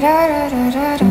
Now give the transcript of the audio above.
da da da da da